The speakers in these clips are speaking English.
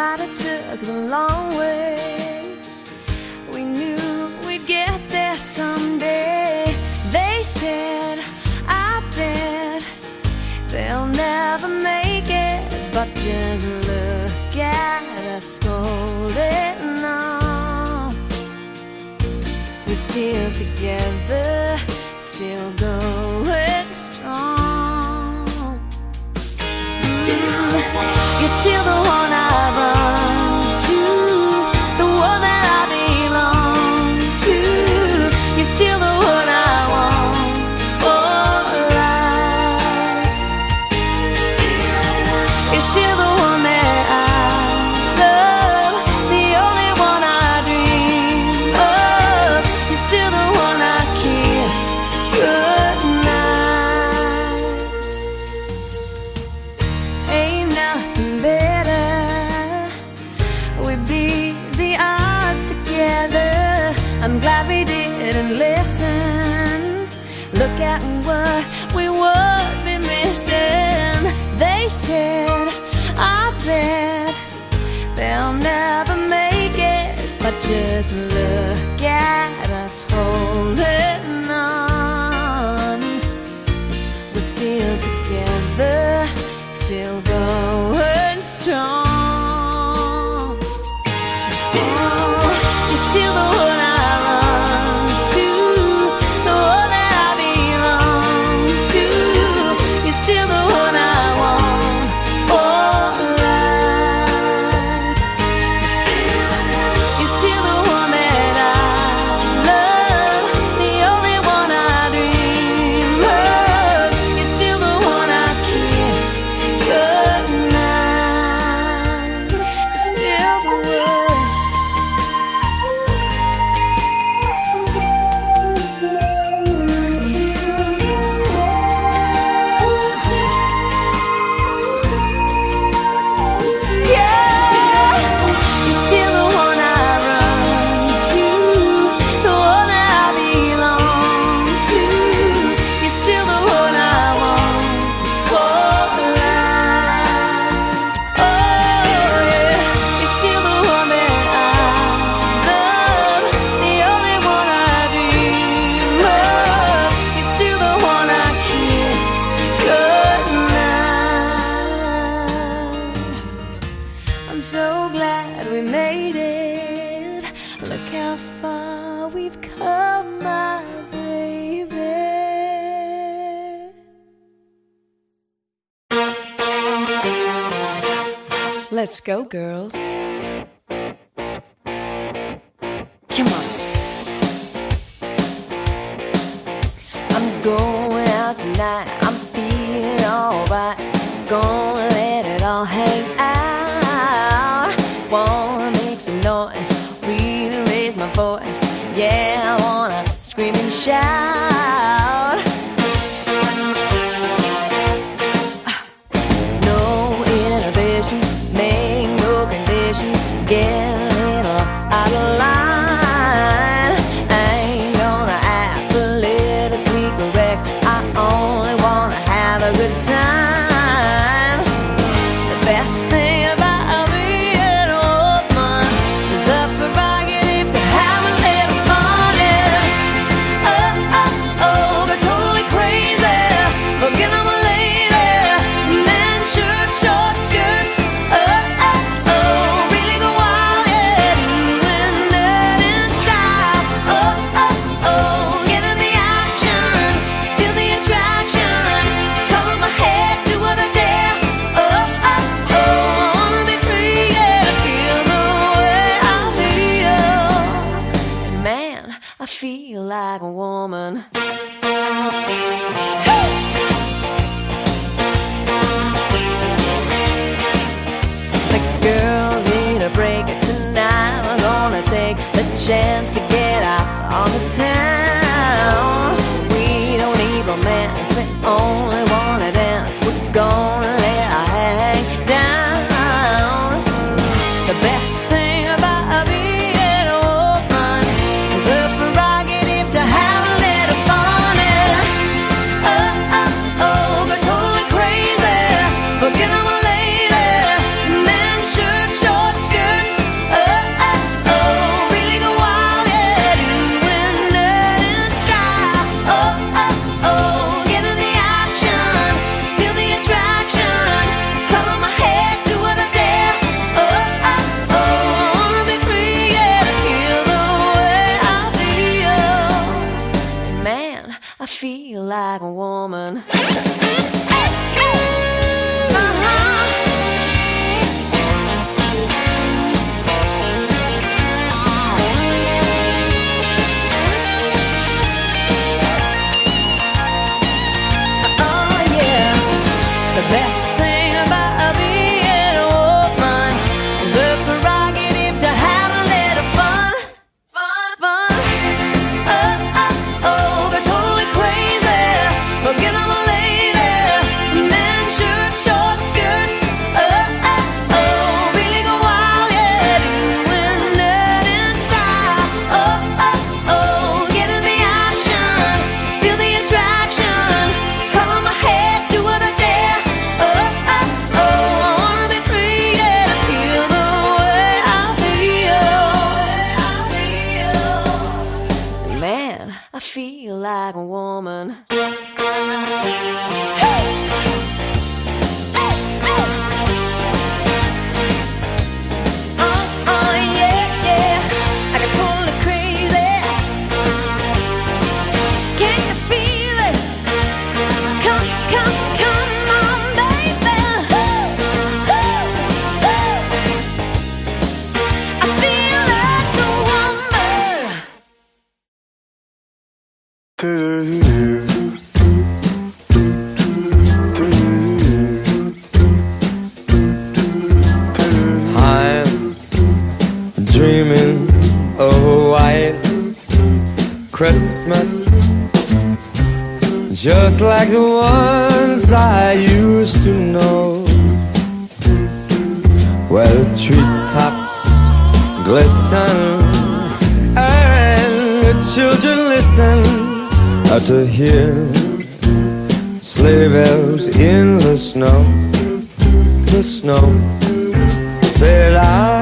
might took the long way. We knew we'd get there someday. They said, I bet they'll never make it, but just look at us holding on. We're still together. say how far we've come, my baby. Let's go, girls. Dreaming of a white Christmas. Just like the ones I used to know. Where the treetops glisten And the children listen. Out to hear Sleigh bells in the snow. The snow. Said I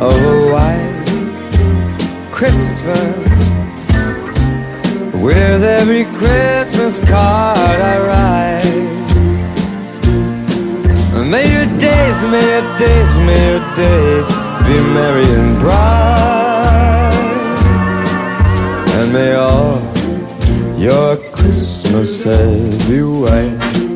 of a white Christmas. With every Christmas card I write? May your days, may your days, may your days Be merry and bright. And may all your Christmases be white.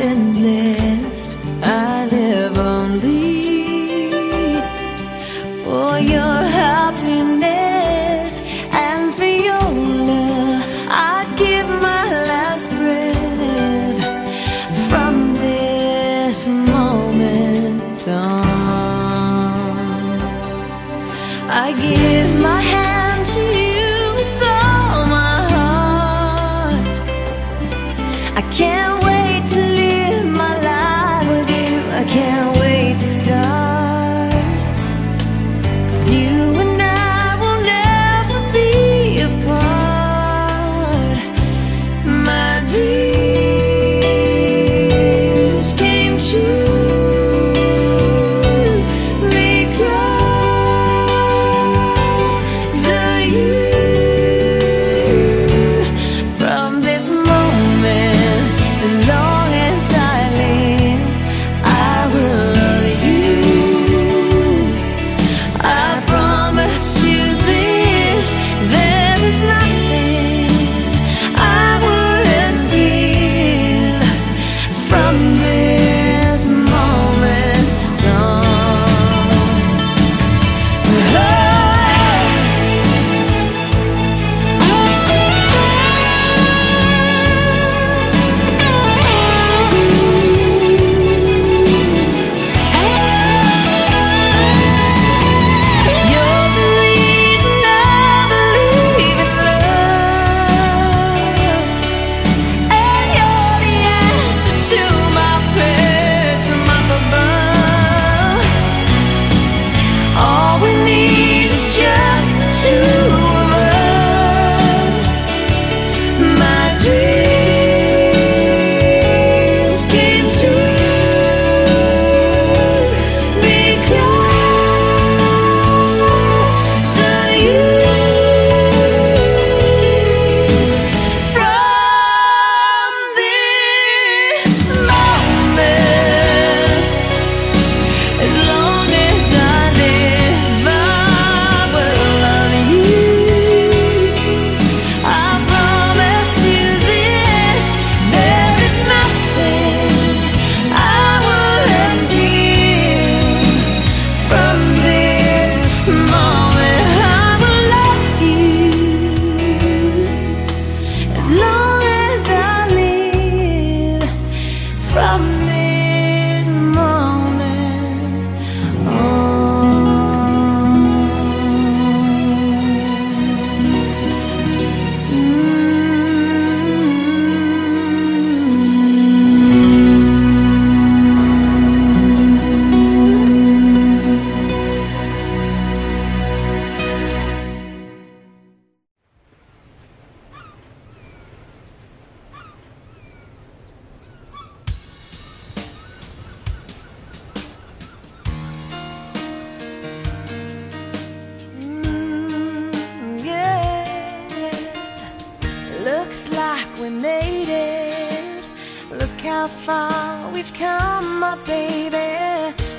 and blessed. I live only for your happiness and for your love. I'd give my last breath from this moment on.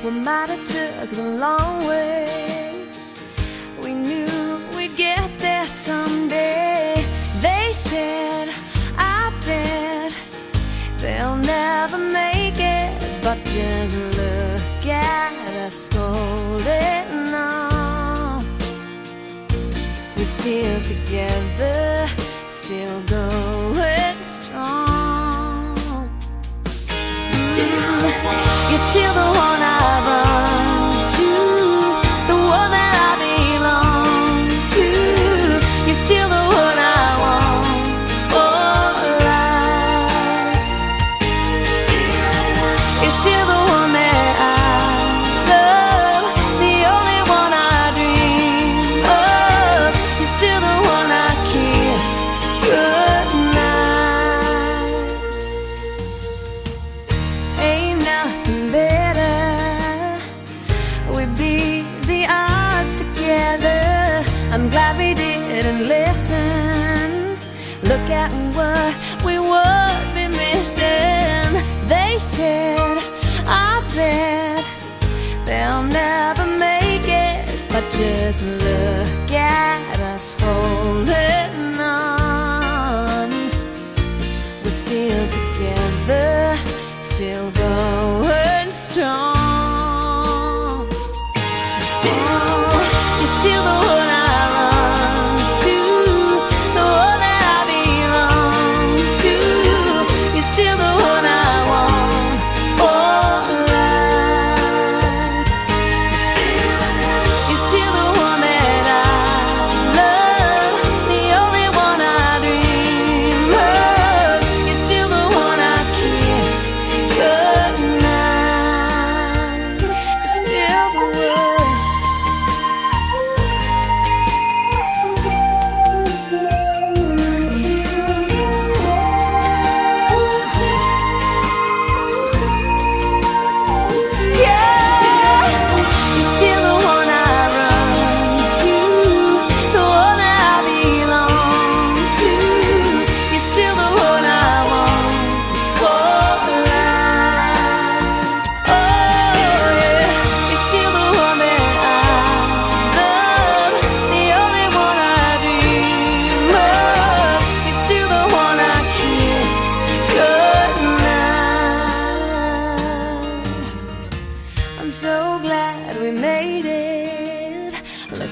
we might have took the long way. We knew we'd get there someday. They said, I bet they'll never make it, but just look at us holding on. We still.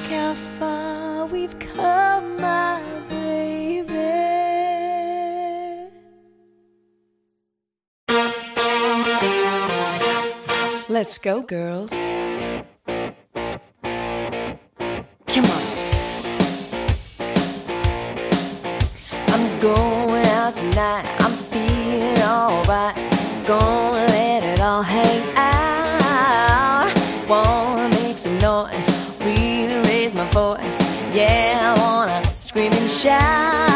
how far we've come, my baby. Let's go, girls. shout.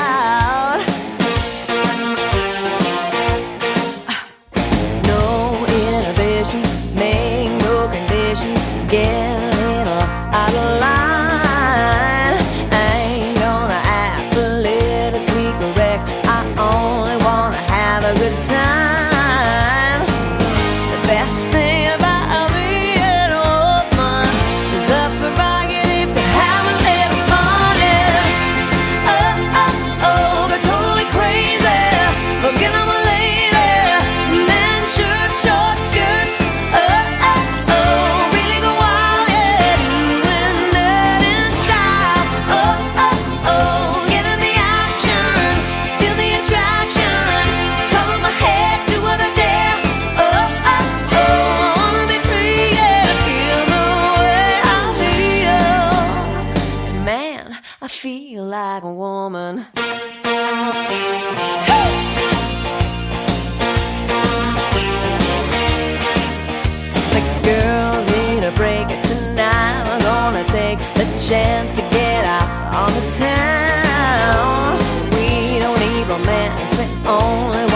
chance to get out on the town. We don't need romance, we only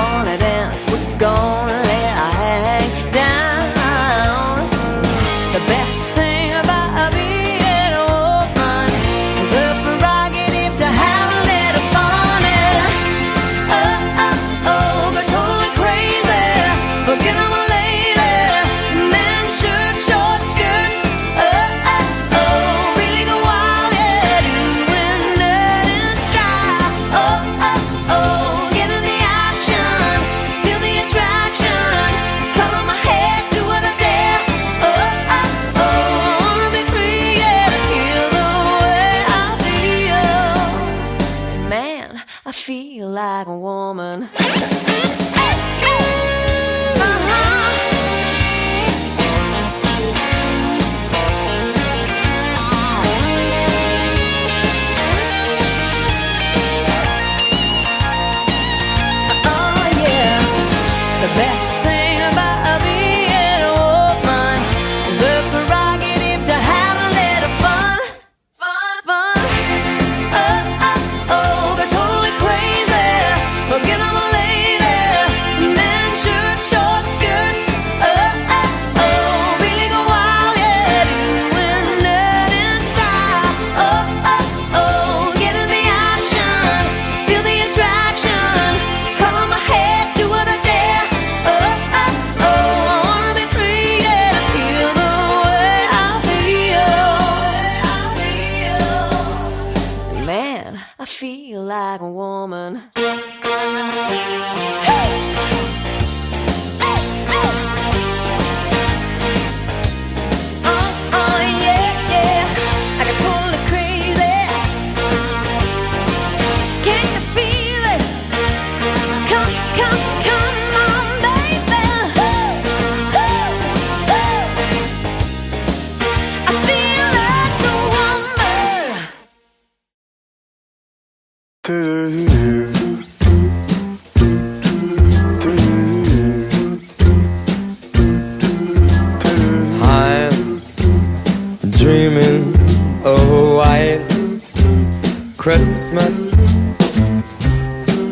Christmas.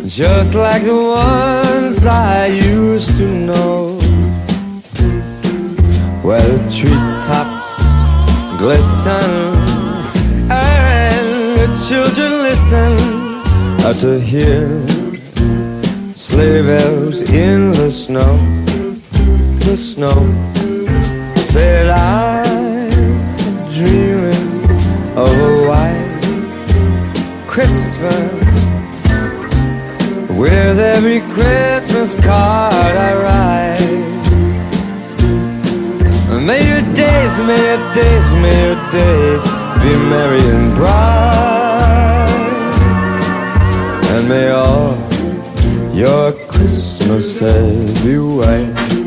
Just like the ones I used to know. Where the treetops glisten And the children listen To hear sleigh bells in the snow. The snow. Said I Christmas with every Christmas card I write. May your days, may your days, may your days be merry and bright, and may all your Christmases be white.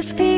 They speak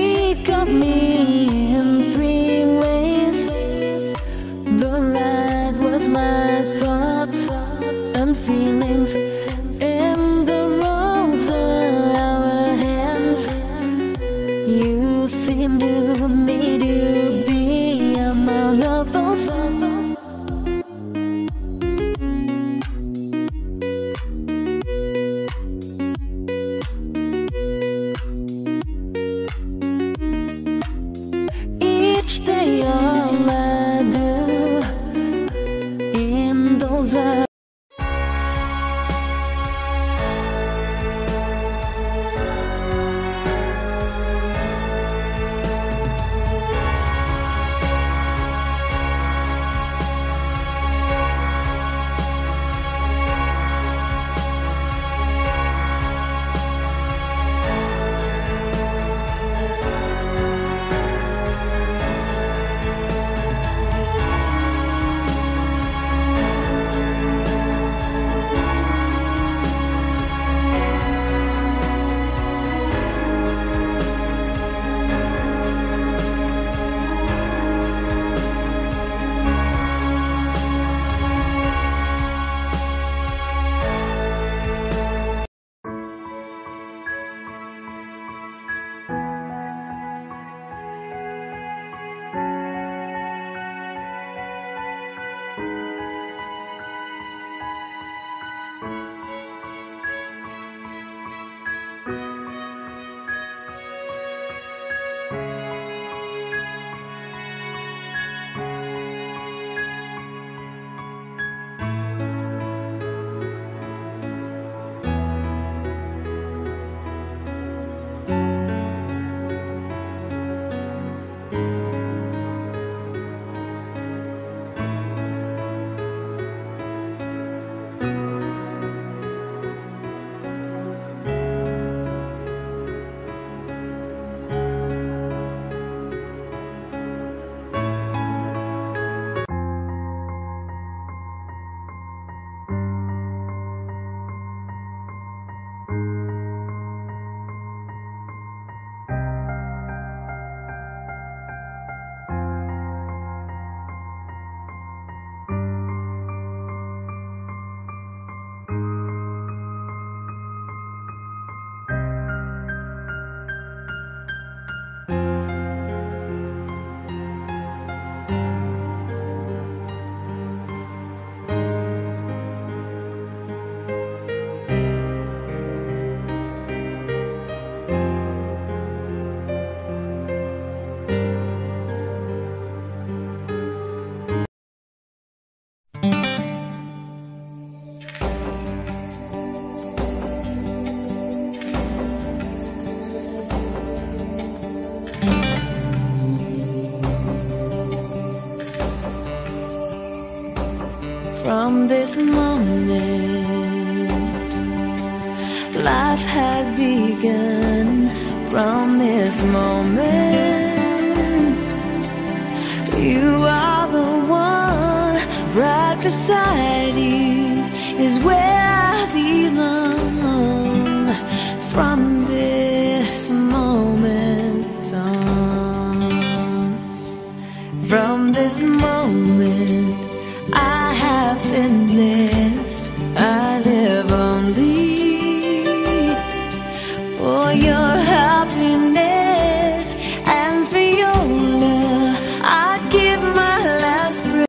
this moment. Life has begun from this moment.